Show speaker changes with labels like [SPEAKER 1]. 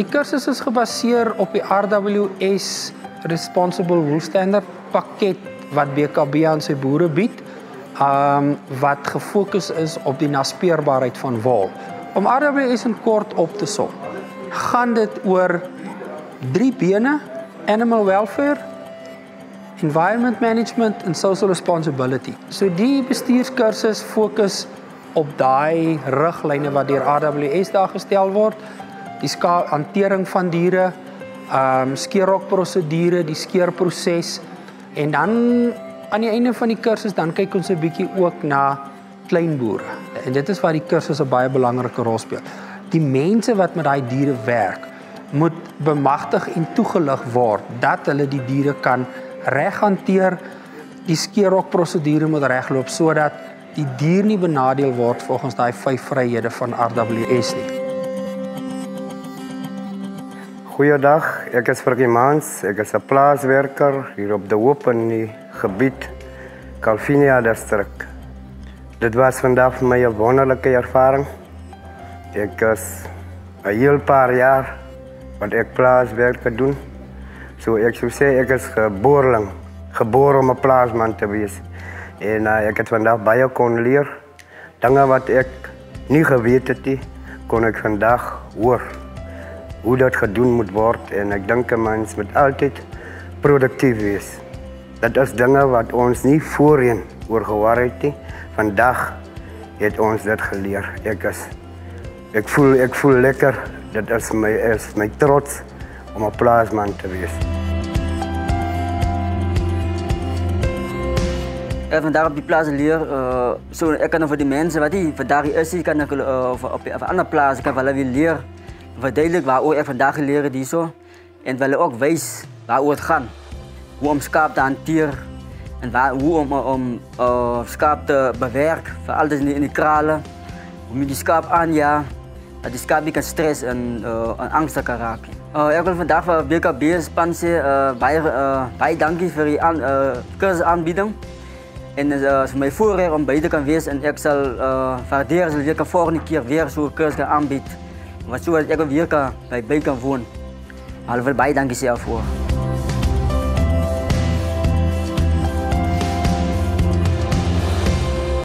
[SPEAKER 1] Die kursus is gebaseer op die RWS Responsible Wool Standard pakket wat BKB aan sy boere bied. Um wat gefokus is op die naspeurbaarheid van wol. Om RWS in kort op te som, gaan dit oor drie bene: animal welfare, environment management en social responsibility. So die bestuurskursus fokus op daai riglyne wat deur AWS daar gestel word. Die hantering van diere, ehm um, skeerrok prosedure, die skeerproses en dan aan die einde van die kursus dan kyk ons 'n bietjie ook na kleinboere. En dit is waar die kursus 'n baie belangrike rol speel. Die mense wat met daai diere werk, moet bemagtig en toegelig word dat hulle die diere kan reg hanteer. Die skeerrok prosedure moet regloop sodat die dier nie benadeel word volgens daai vyf vryhede van RWS nie.
[SPEAKER 2] Goeiedag, ek is Frikkie Mans, ek is 'n plaaswerker hier op die Hoop in gebied Calvinia distrik. Dit was vandag vir my 'n wonderlike ervaring. Ek is 'n heel paar jaar wat ek plaaswerk doen. So ek sou sê ek is geboorling, gebore om 'n plaasman te wees. En uh, ek het vandag baie kon leer. Dinge wat ek nie geweet het nie, kon ek vandag hoor hoe dit gedoen moet word en ek dink 'n mens moet altyd produktief wees. Dit is dinge wat ons nie voorheen oor nie. Vandag het ons dit geleer. Ek is ek voel ek voel lekker. Dit is is my trots om 'n plaasman te wees.
[SPEAKER 3] Ik heb vandaag op die plaats leer, uh, so, ik kan over die mensen wat die vandaag is, ik kan ik, uh, op, op, op andere plaatsen, ik kan wel weer leren, verduidelijk waar ik vandaag leren die zo. En wel ook wijs waar het gaat. Hoe om schaap te hanteren en waar, hoe om, om uh, schaap te bewerken, vooral dus in, die, in die kralen. Hoe je die schaap aan ja, dat die schaap niet kan stress en, uh, en angst kan raken. Uh, ik wil vandaag voor BKB Spansje uh, bij, uh, bij danken voor die aan, uh. En het uh, is mijn voorrecht om bij te kan wezen en ik zal uh, waarderen dat ik de volgende keer weer zo'n cursus kan aanbieden. Was du als Ergo Wirka bei Belkan wohnen. Alle vorbei, danke sehr vor.